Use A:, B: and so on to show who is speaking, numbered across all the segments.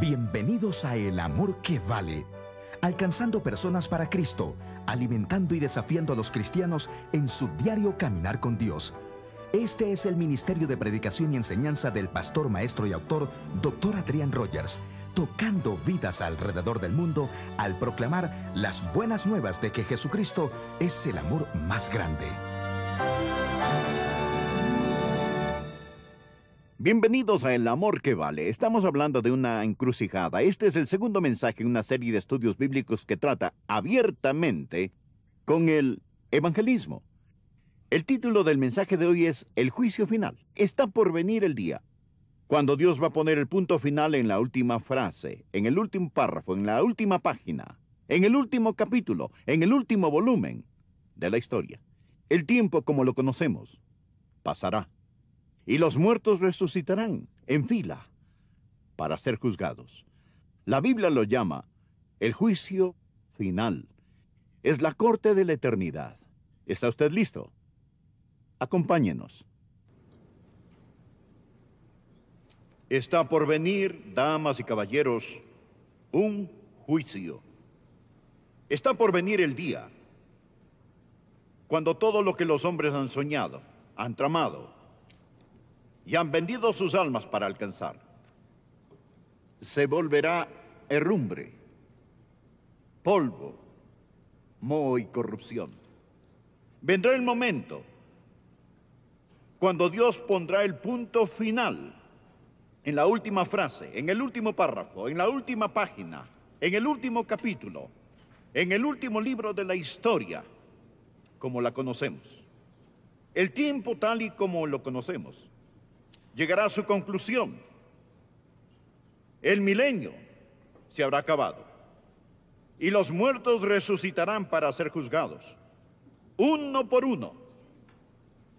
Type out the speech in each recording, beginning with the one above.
A: Bienvenidos a El Amor que Vale, alcanzando personas para Cristo, alimentando y desafiando a los cristianos en su diario caminar con Dios. Este es el Ministerio de Predicación y Enseñanza del pastor, maestro y autor, Dr. Adrián Rogers, tocando vidas alrededor del mundo al proclamar las buenas nuevas de que Jesucristo es el amor más grande.
B: Bienvenidos a El Amor que Vale. Estamos hablando de una encrucijada. Este es el segundo mensaje en una serie de estudios bíblicos que trata abiertamente con el evangelismo. El título del mensaje de hoy es El juicio final. Está por venir el día. Cuando Dios va a poner el punto final en la última frase, en el último párrafo, en la última página, en el último capítulo, en el último volumen de la historia. El tiempo como lo conocemos pasará y los muertos resucitarán en fila para ser juzgados. La Biblia lo llama el juicio final. Es la corte de la eternidad. ¿Está usted listo? Acompáñenos. Está por venir, damas y caballeros, un juicio. Está por venir el día cuando todo lo que los hombres han soñado, han tramado, y han vendido sus almas para alcanzar. Se volverá herrumbre, polvo, moho y corrupción. Vendrá el momento cuando Dios pondrá el punto final en la última frase, en el último párrafo, en la última página, en el último capítulo, en el último libro de la historia, como la conocemos. El tiempo tal y como lo conocemos llegará a su conclusión. El milenio se habrá acabado y los muertos resucitarán para ser juzgados, uno por uno,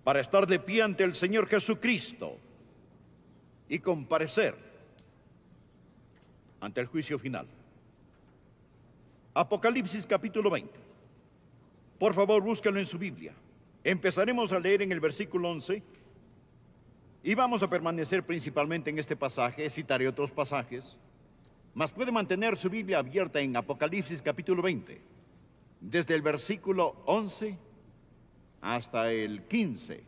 B: para estar de pie ante el Señor Jesucristo y comparecer ante el juicio final. Apocalipsis capítulo 20. Por favor, búsquenlo en su Biblia. Empezaremos a leer en el versículo 11 y vamos a permanecer principalmente en este pasaje, citaré otros pasajes, mas puede mantener su Biblia abierta en Apocalipsis capítulo 20, desde el versículo 11 hasta el 15.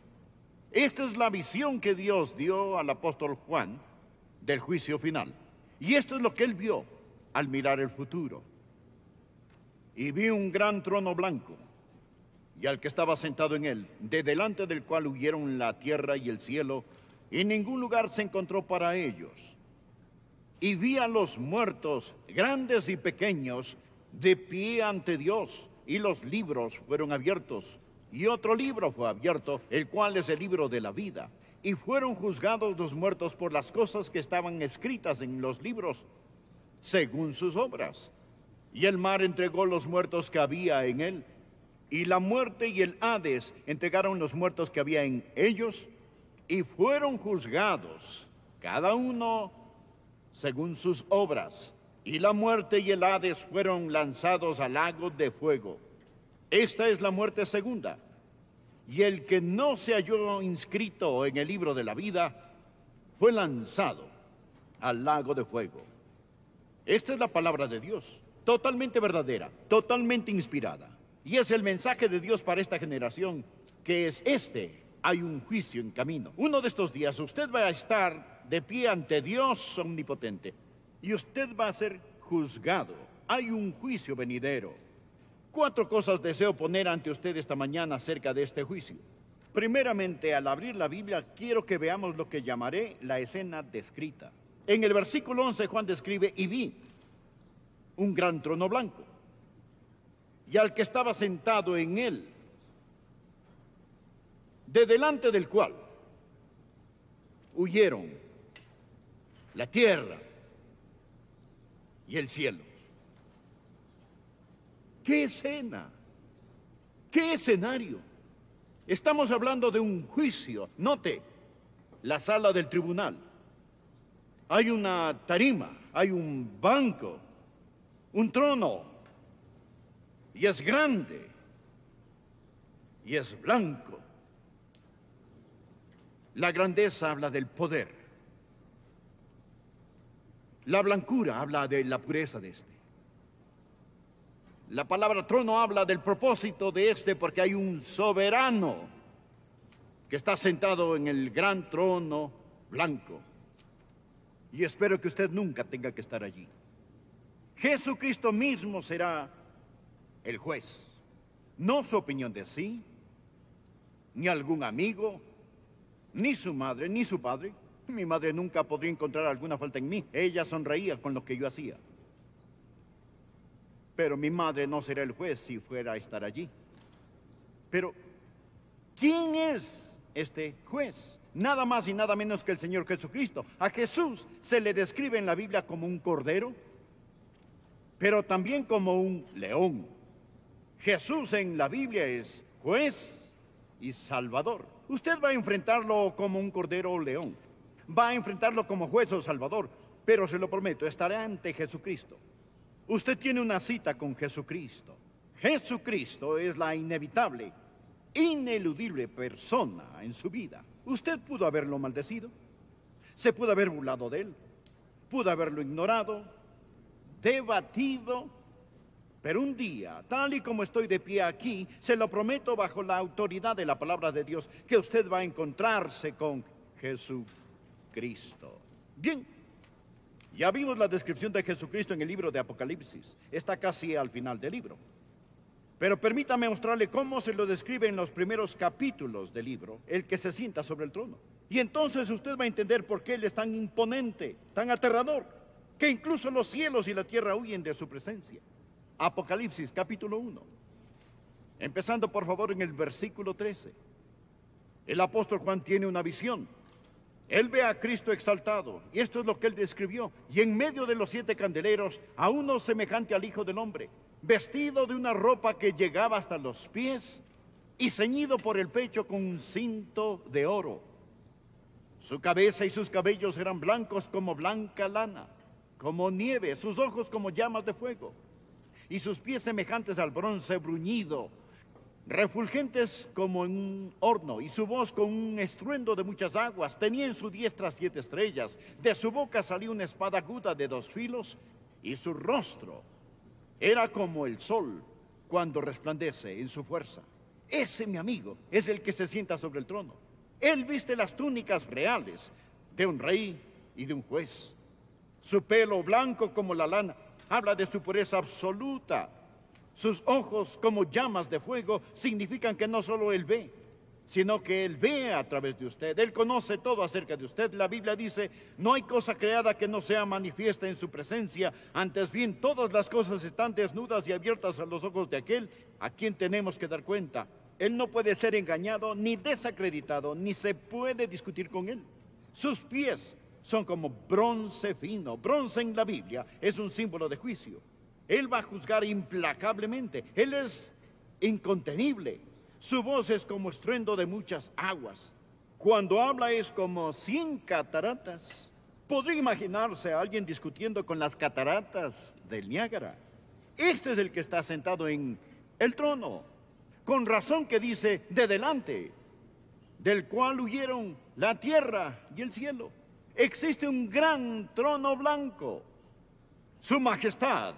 B: Esta es la visión que Dios dio al apóstol Juan del juicio final. Y esto es lo que él vio al mirar el futuro. Y vi un gran trono blanco y al que estaba sentado en él, de delante del cual huyeron la tierra y el cielo, y ningún lugar se encontró para ellos. Y vi a los muertos, grandes y pequeños, de pie ante Dios, y los libros fueron abiertos. Y otro libro fue abierto, el cual es el libro de la vida. Y fueron juzgados los muertos por las cosas que estaban escritas en los libros, según sus obras. Y el mar entregó los muertos que había en él. Y la muerte y el Hades entregaron los muertos que había en ellos y fueron juzgados, cada uno según sus obras, y la muerte y el Hades fueron lanzados al lago de fuego. Esta es la muerte segunda. Y el que no se halló inscrito en el libro de la vida fue lanzado al lago de fuego. Esta es la palabra de Dios, totalmente verdadera, totalmente inspirada. Y es el mensaje de Dios para esta generación, que es este hay un juicio en camino. Uno de estos días usted va a estar de pie ante Dios omnipotente y usted va a ser juzgado. Hay un juicio venidero. Cuatro cosas deseo poner ante usted esta mañana acerca de este juicio. Primeramente, al abrir la Biblia, quiero que veamos lo que llamaré la escena descrita. En el versículo 11 Juan describe, y vi un gran trono blanco, y al que estaba sentado en él, de delante del cual huyeron la tierra y el cielo. ¿Qué escena? ¿Qué escenario? Estamos hablando de un juicio. Note, la sala del tribunal. Hay una tarima, hay un banco, un trono, y es grande, y es blanco. La grandeza habla del poder. La blancura habla de la pureza de este. La palabra trono habla del propósito de este porque hay un soberano que está sentado en el gran trono blanco. Y espero que usted nunca tenga que estar allí. Jesucristo mismo será el juez. No su opinión de sí, ni algún amigo, ni su madre, ni su padre. Mi madre nunca podría encontrar alguna falta en mí. Ella sonreía con lo que yo hacía. Pero mi madre no será el juez si fuera a estar allí. Pero, ¿quién es este juez? Nada más y nada menos que el Señor Jesucristo. A Jesús se le describe en la Biblia como un cordero, pero también como un león. Jesús en la Biblia es juez y salvador. Usted va a enfrentarlo como un cordero o león. Va a enfrentarlo como juez o salvador, pero se lo prometo, estará ante Jesucristo. Usted tiene una cita con Jesucristo. Jesucristo es la inevitable, ineludible persona en su vida. Usted pudo haberlo maldecido, se pudo haber burlado de él, pudo haberlo ignorado, debatido, pero un día, tal y como estoy de pie aquí, se lo prometo bajo la autoridad de la palabra de Dios, que usted va a encontrarse con Jesucristo. Bien, ya vimos la descripción de Jesucristo en el libro de Apocalipsis. Está casi al final del libro. Pero permítame mostrarle cómo se lo describe en los primeros capítulos del libro, el que se sienta sobre el trono. Y entonces usted va a entender por qué Él es tan imponente, tan aterrador, que incluso los cielos y la tierra huyen de su presencia. Apocalipsis capítulo 1. Empezando por favor en el versículo 13. El apóstol Juan tiene una visión él ve a Cristo exaltado, y esto es lo que él describió, y en medio de los siete candeleros, a uno semejante al Hijo del Hombre, vestido de una ropa que llegaba hasta los pies y ceñido por el pecho con un cinto de oro. Su cabeza y sus cabellos eran blancos como blanca lana, como nieve, sus ojos como llamas de fuego, y sus pies semejantes al bronce bruñido refulgentes como un horno, y su voz con un estruendo de muchas aguas. Tenía en su diestra siete estrellas, de su boca salió una espada aguda de dos filos, y su rostro era como el sol cuando resplandece en su fuerza. Ese, mi amigo, es el que se sienta sobre el trono. Él viste las túnicas reales de un rey y de un juez. Su pelo blanco como la lana habla de su pureza absoluta sus ojos como llamas de fuego significan que no solo Él ve, sino que Él ve a través de usted. Él conoce todo acerca de usted. La Biblia dice, no hay cosa creada que no sea manifiesta en su presencia. Antes bien, todas las cosas están desnudas y abiertas a los ojos de aquel a quien tenemos que dar cuenta. Él no puede ser engañado ni desacreditado, ni se puede discutir con Él. Sus pies son como bronce fino. Bronce en la Biblia es un símbolo de juicio. Él va a juzgar implacablemente. Él es incontenible. Su voz es como estruendo de muchas aguas. Cuando habla es como cien cataratas. Podría imaginarse a alguien discutiendo con las cataratas del Niágara. Este es el que está sentado en el trono. Con razón que dice de delante, del cual huyeron la tierra y el cielo. Existe un gran trono blanco. Su majestad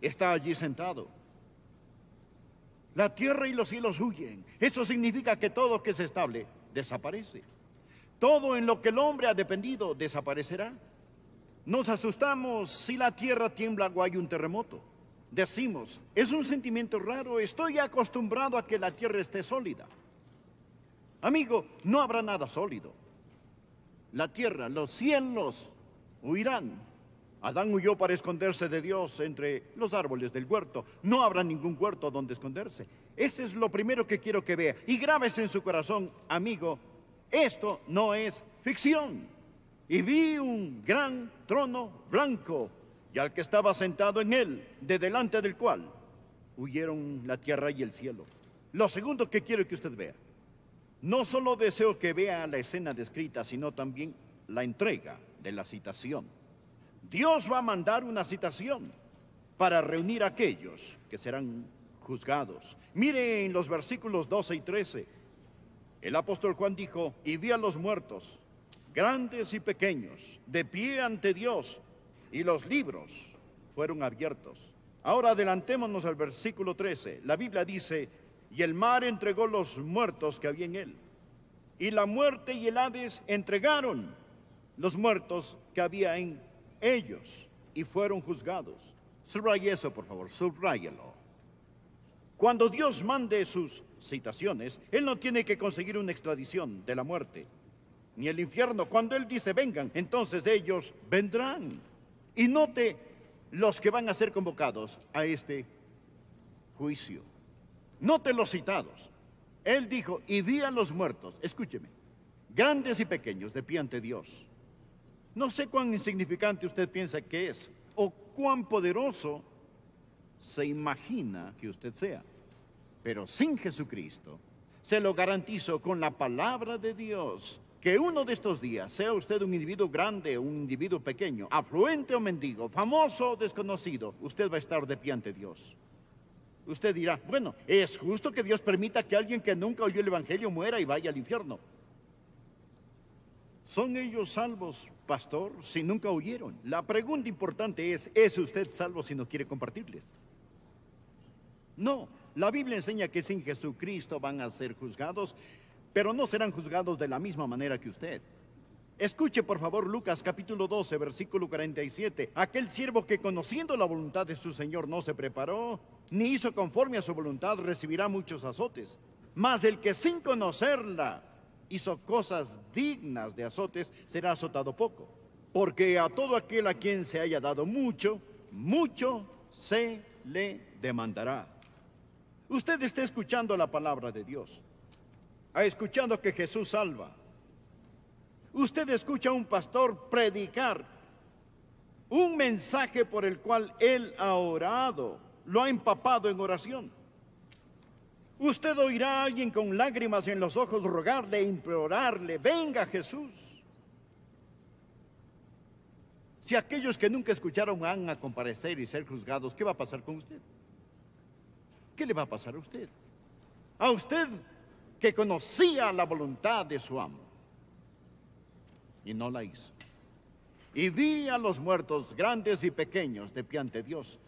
B: está allí sentado. La tierra y los cielos huyen. Eso significa que todo que se estable desaparece. Todo en lo que el hombre ha dependido desaparecerá. Nos asustamos si la tierra tiembla o hay un terremoto. Decimos, es un sentimiento raro, estoy acostumbrado a que la tierra esté sólida. Amigo, no habrá nada sólido. La tierra, los cielos huirán, Adán huyó para esconderse de Dios entre los árboles del huerto. No habrá ningún huerto donde esconderse. Ese es lo primero que quiero que vea. Y grábese en su corazón, amigo, esto no es ficción. Y vi un gran trono blanco y al que estaba sentado en él, de delante del cual huyeron la tierra y el cielo. Lo segundo que quiero que usted vea, no solo deseo que vea la escena descrita, sino también la entrega de la citación. Dios va a mandar una citación para reunir a aquellos que serán juzgados. Mire en los versículos 12 y 13. El apóstol Juan dijo, y vi a los muertos, grandes y pequeños, de pie ante Dios, y los libros fueron abiertos. Ahora adelantémonos al versículo 13. La Biblia dice, y el mar entregó los muertos que había en él. Y la muerte y el Hades entregaron los muertos que había en ellos y fueron juzgados. Subraye eso, por favor, subráyelo. Cuando Dios mande sus citaciones, Él no tiene que conseguir una extradición de la muerte, ni el infierno. Cuando Él dice vengan, entonces ellos vendrán. Y note los que van a ser convocados a este juicio. Note los citados. Él dijo, y vi a los muertos, escúcheme, grandes y pequeños, de pie ante Dios. No sé cuán insignificante usted piensa que es, o cuán poderoso se imagina que usted sea. Pero sin Jesucristo, se lo garantizo con la palabra de Dios, que uno de estos días, sea usted un individuo grande o un individuo pequeño, afluente o mendigo, famoso o desconocido, usted va a estar de pie ante Dios. Usted dirá, bueno, es justo que Dios permita que alguien que nunca oyó el Evangelio muera y vaya al infierno. ¿Son ellos salvos, pastor, si nunca oyeron? La pregunta importante es, ¿es usted salvo si no quiere compartirles? No, la Biblia enseña que sin Jesucristo van a ser juzgados, pero no serán juzgados de la misma manera que usted. Escuche por favor Lucas capítulo 12, versículo 47. Aquel siervo que conociendo la voluntad de su Señor no se preparó, ni hizo conforme a su voluntad, recibirá muchos azotes. Mas el que sin conocerla hizo cosas dignas de azotes, será azotado poco. Porque a todo aquel a quien se haya dado mucho, mucho se le demandará. Usted está escuchando la palabra de Dios. Ha escuchado que Jesús salva. Usted escucha a un pastor predicar un mensaje por el cual él ha orado, lo ha empapado en oración. Usted oirá a alguien con lágrimas en los ojos rogarle, implorarle, venga Jesús. Si aquellos que nunca escucharon van a comparecer y ser juzgados, ¿qué va a pasar con usted? ¿Qué le va a pasar a usted? A usted que conocía la voluntad de su amo y no la hizo. Y vi a los muertos grandes y pequeños de pie ante Dios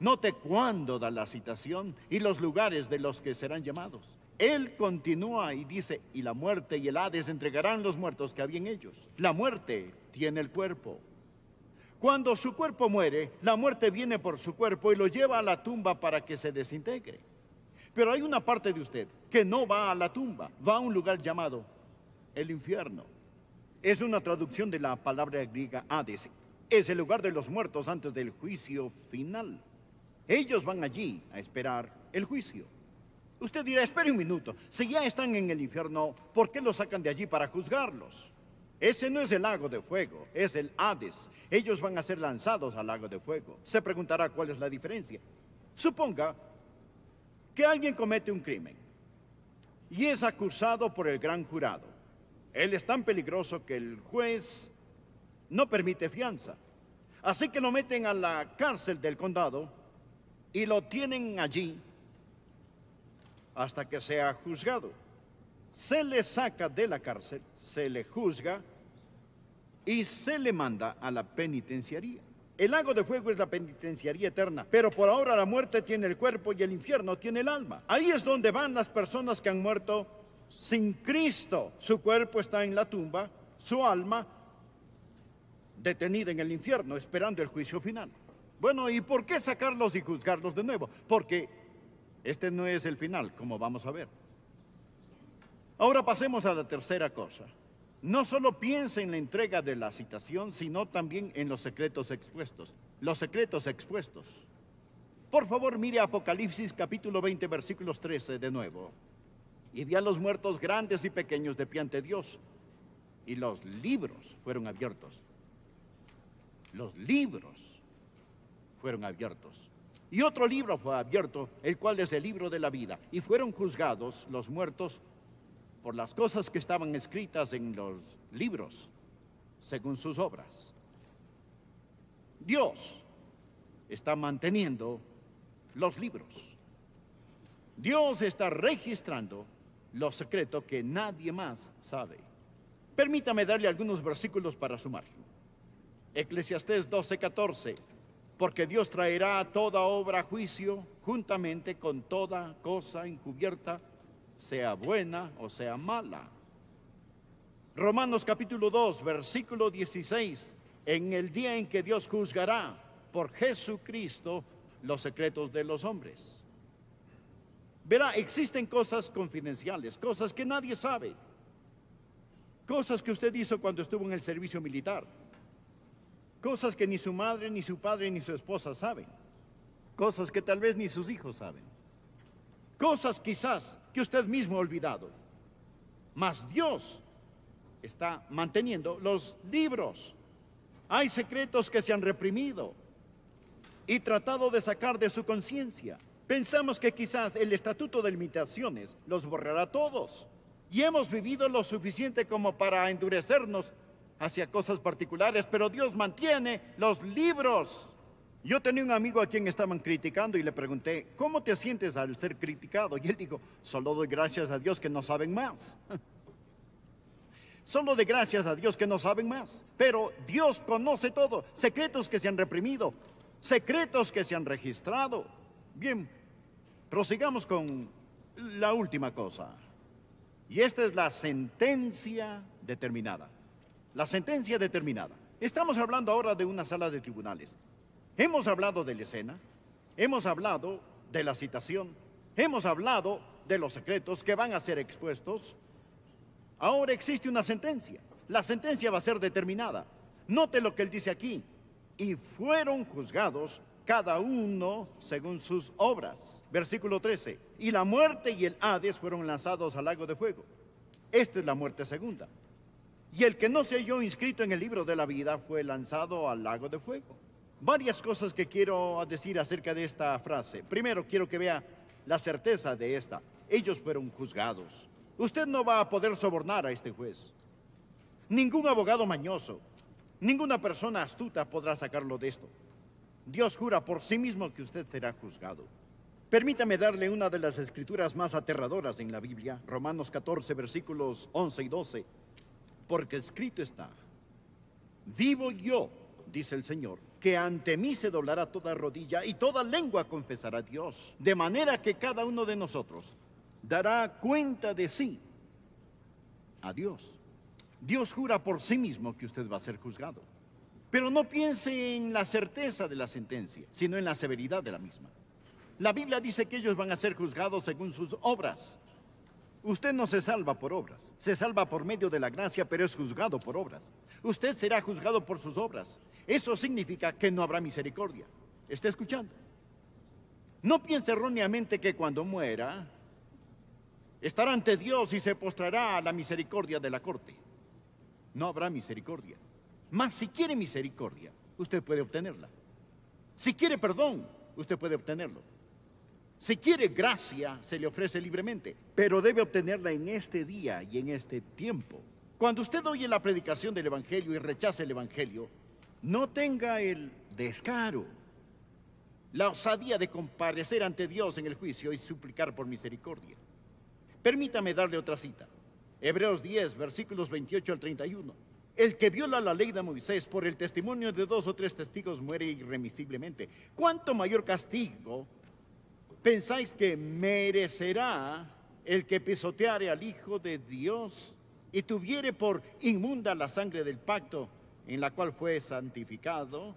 B: Note cuándo da la citación y los lugares de los que serán llamados. Él continúa y dice, y la muerte y el Hades entregarán los muertos que había en ellos. La muerte tiene el cuerpo. Cuando su cuerpo muere, la muerte viene por su cuerpo y lo lleva a la tumba para que se desintegre. Pero hay una parte de usted que no va a la tumba, va a un lugar llamado el infierno. Es una traducción de la palabra griega Hades. Es el lugar de los muertos antes del juicio final. Ellos van allí a esperar el juicio. Usted dirá, espere un minuto, si ya están en el infierno, ¿por qué los sacan de allí para juzgarlos? Ese no es el lago de fuego, es el Hades. Ellos van a ser lanzados al lago de fuego. Se preguntará cuál es la diferencia. Suponga que alguien comete un crimen y es acusado por el gran jurado. Él es tan peligroso que el juez no permite fianza. Así que lo meten a la cárcel del condado y lo tienen allí hasta que sea juzgado. Se le saca de la cárcel, se le juzga y se le manda a la penitenciaría. El lago de fuego es la penitenciaría eterna, pero por ahora la muerte tiene el cuerpo y el infierno tiene el alma. Ahí es donde van las personas que han muerto sin Cristo. Su cuerpo está en la tumba, su alma detenida en el infierno, esperando el juicio final. Bueno, ¿y por qué sacarlos y juzgarlos de nuevo? Porque este no es el final, como vamos a ver. Ahora pasemos a la tercera cosa. No solo piense en la entrega de la citación, sino también en los secretos expuestos. Los secretos expuestos. Por favor, mire Apocalipsis capítulo 20, versículos 13 de nuevo. Y vi a los muertos grandes y pequeños de pie ante Dios. Y los libros fueron abiertos. Los libros fueron abiertos. Y otro libro fue abierto, el cual es el libro de la vida. Y fueron juzgados los muertos por las cosas que estaban escritas en los libros, según sus obras. Dios está manteniendo los libros. Dios está registrando los secretos que nadie más sabe. Permítame darle algunos versículos para su margen. Eclesiastés 12:14, porque Dios traerá toda obra a juicio juntamente con toda cosa encubierta, sea buena o sea mala. Romanos capítulo 2, versículo 16, en el día en que Dios juzgará por Jesucristo los secretos de los hombres. Verá, existen cosas confidenciales, cosas que nadie sabe, cosas que usted hizo cuando estuvo en el servicio militar, cosas que ni su madre, ni su padre, ni su esposa saben, cosas que tal vez ni sus hijos saben, cosas quizás que usted mismo ha olvidado, mas Dios está manteniendo los libros. Hay secretos que se han reprimido y tratado de sacar de su conciencia. Pensamos que quizás el estatuto de limitaciones los borrará todos. Y hemos vivido lo suficiente como para endurecernos hacia cosas particulares, pero Dios mantiene los libros. Yo tenía un amigo a quien estaban criticando y le pregunté, ¿cómo te sientes al ser criticado? Y él dijo, solo doy gracias a Dios que no saben más. Solo de gracias a Dios que no saben más. Pero Dios conoce todo, secretos que se han reprimido, secretos que se han registrado. Bien, prosigamos con la última cosa. Y esta es la sentencia determinada. La sentencia determinada. Estamos hablando ahora de una sala de tribunales. Hemos hablado de la escena, hemos hablado de la citación, hemos hablado de los secretos que van a ser expuestos. Ahora existe una sentencia. La sentencia va a ser determinada. Note lo que él dice aquí y fueron juzgados cada uno según sus obras. Versículo 13. Y la muerte y el Hades fueron lanzados al lago de fuego. Esta es la muerte segunda. Y el que no se halló inscrito en el libro de la vida fue lanzado al lago de fuego. Varias cosas que quiero decir acerca de esta frase. Primero, quiero que vea la certeza de esta. Ellos fueron juzgados. Usted no va a poder sobornar a este juez. Ningún abogado mañoso, Ninguna persona astuta podrá sacarlo de esto. Dios jura por sí mismo que usted será juzgado. Permítame darle una de las escrituras más aterradoras en la Biblia, Romanos 14, versículos 11 y 12, porque escrito está, vivo yo, dice el Señor, que ante mí se doblará toda rodilla y toda lengua confesará a Dios, de manera que cada uno de nosotros dará cuenta de sí a Dios. Dios jura por sí mismo que usted va a ser juzgado. Pero no piense en la certeza de la sentencia, sino en la severidad de la misma. La Biblia dice que ellos van a ser juzgados según sus obras. Usted no se salva por obras, se salva por medio de la gracia, pero es juzgado por obras. Usted será juzgado por sus obras. Eso significa que no habrá misericordia. ¿Está escuchando? No piense erróneamente que cuando muera, estará ante Dios y se postrará a la misericordia de la corte no habrá misericordia. Mas si quiere misericordia, usted puede obtenerla. Si quiere perdón, usted puede obtenerlo. Si quiere gracia, se le ofrece libremente, pero debe obtenerla en este día y en este tiempo. Cuando usted oye la predicación del Evangelio y rechaza el Evangelio, no tenga el descaro, la osadía de comparecer ante Dios en el juicio y suplicar por misericordia. Permítame darle otra cita. Hebreos 10, versículos 28 al 31. El que viola la ley de Moisés por el testimonio de dos o tres testigos muere irremisiblemente. ¿Cuánto mayor castigo pensáis que merecerá el que pisoteare al Hijo de Dios y tuviere por inmunda la sangre del pacto en la cual fue santificado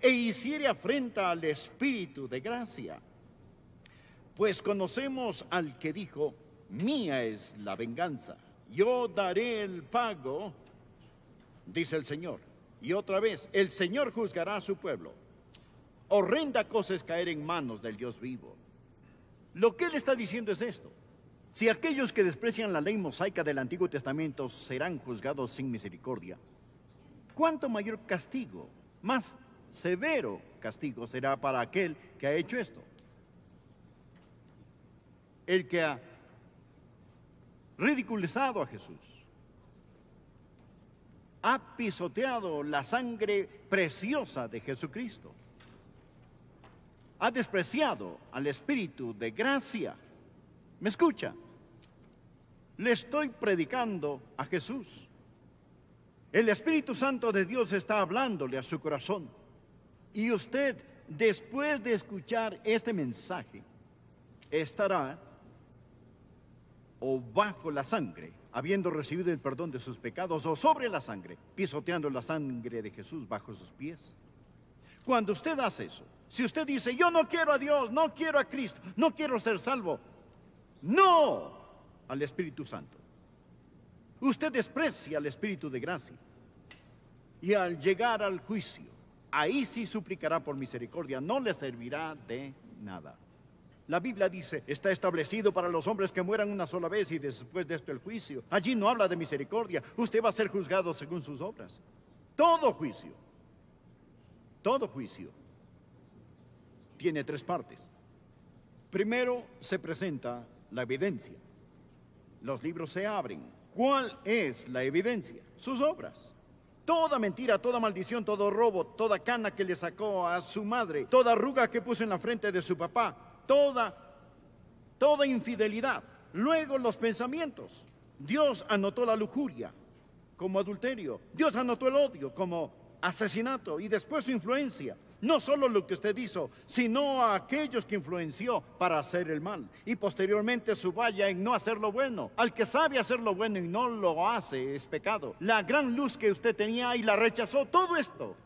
B: e hiciere afrenta al Espíritu de gracia? Pues conocemos al que dijo, mía es la venganza, yo daré el pago, dice el Señor. Y otra vez, el Señor juzgará a su pueblo. Horrenda cosa es caer en manos del Dios vivo. Lo que él está diciendo es esto. Si aquellos que desprecian la ley mosaica del Antiguo Testamento serán juzgados sin misericordia, ¿cuánto mayor castigo, más severo castigo será para aquel que ha hecho esto? El que ha ridiculizado a Jesús, ha pisoteado la sangre preciosa de Jesucristo, ha despreciado al Espíritu de gracia. ¿Me escucha? Le estoy predicando a Jesús. El Espíritu Santo de Dios está hablándole a su corazón. Y usted, después de escuchar este mensaje, estará o bajo la sangre, habiendo recibido el perdón de sus pecados, o sobre la sangre, pisoteando la sangre de Jesús bajo sus pies. Cuando usted hace eso, si usted dice, yo no quiero a Dios, no quiero a Cristo, no quiero ser salvo, no al Espíritu Santo. Usted desprecia al Espíritu de gracia. Y al llegar al juicio, ahí sí suplicará por misericordia, no le servirá de nada. La Biblia dice, está establecido para los hombres que mueran una sola vez y después de esto el juicio. Allí no habla de misericordia, usted va a ser juzgado según sus obras. Todo juicio, todo juicio tiene tres partes. Primero se presenta la evidencia. Los libros se abren. ¿Cuál es la evidencia? Sus obras. Toda mentira, toda maldición, todo robo, toda cana que le sacó a su madre, toda arruga que puso en la frente de su papá, toda, toda infidelidad. Luego los pensamientos. Dios anotó la lujuria como adulterio. Dios anotó el odio como asesinato y después su influencia. No solo lo que usted hizo, sino a aquellos que influenció para hacer el mal. Y posteriormente su valla en no hacer lo bueno. Al que sabe hacer lo bueno y no lo hace es pecado. La gran luz que usted tenía y la rechazó, todo esto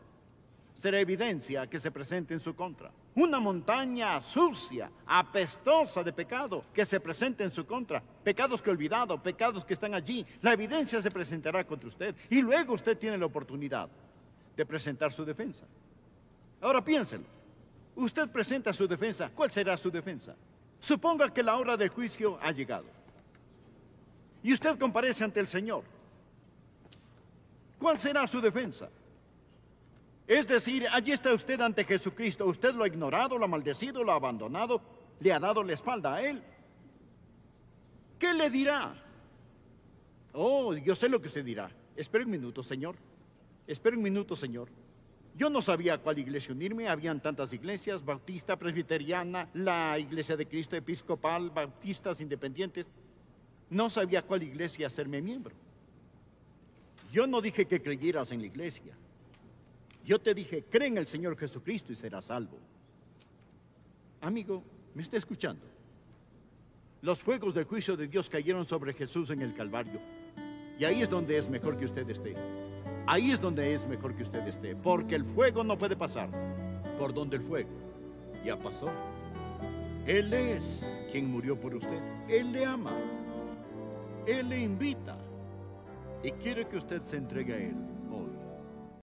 B: será evidencia que se presente en su contra. Una montaña sucia, apestosa de pecado que se presente en su contra. Pecados que olvidado, pecados que están allí. La evidencia se presentará contra usted y luego usted tiene la oportunidad de presentar su defensa. Ahora piénselo. Usted presenta su defensa. ¿Cuál será su defensa? Suponga que la hora del juicio ha llegado. Y usted comparece ante el Señor. ¿Cuál será su defensa? Es decir, allí está usted ante Jesucristo. Usted lo ha ignorado, lo ha maldecido, lo ha abandonado, le ha dado la espalda a Él. ¿Qué le dirá? Oh, yo sé lo que usted dirá. Espera un minuto, Señor. Espera un minuto, Señor. Yo no sabía cuál iglesia unirme, habían tantas iglesias, bautista, presbiteriana, la iglesia de Cristo episcopal, bautistas independientes. No sabía cuál iglesia hacerme miembro. Yo no dije que creyeras en la iglesia. Yo te dije, cree en el Señor Jesucristo y serás salvo. Amigo, ¿me está escuchando? Los fuegos del juicio de Dios cayeron sobre Jesús en el Calvario. Y ahí es donde es mejor que usted esté. Ahí es donde es mejor que usted esté, porque el fuego no puede pasar por donde el fuego ya pasó. Él es quien murió por usted. Él le ama. Él le invita y quiere que usted se entregue a Él.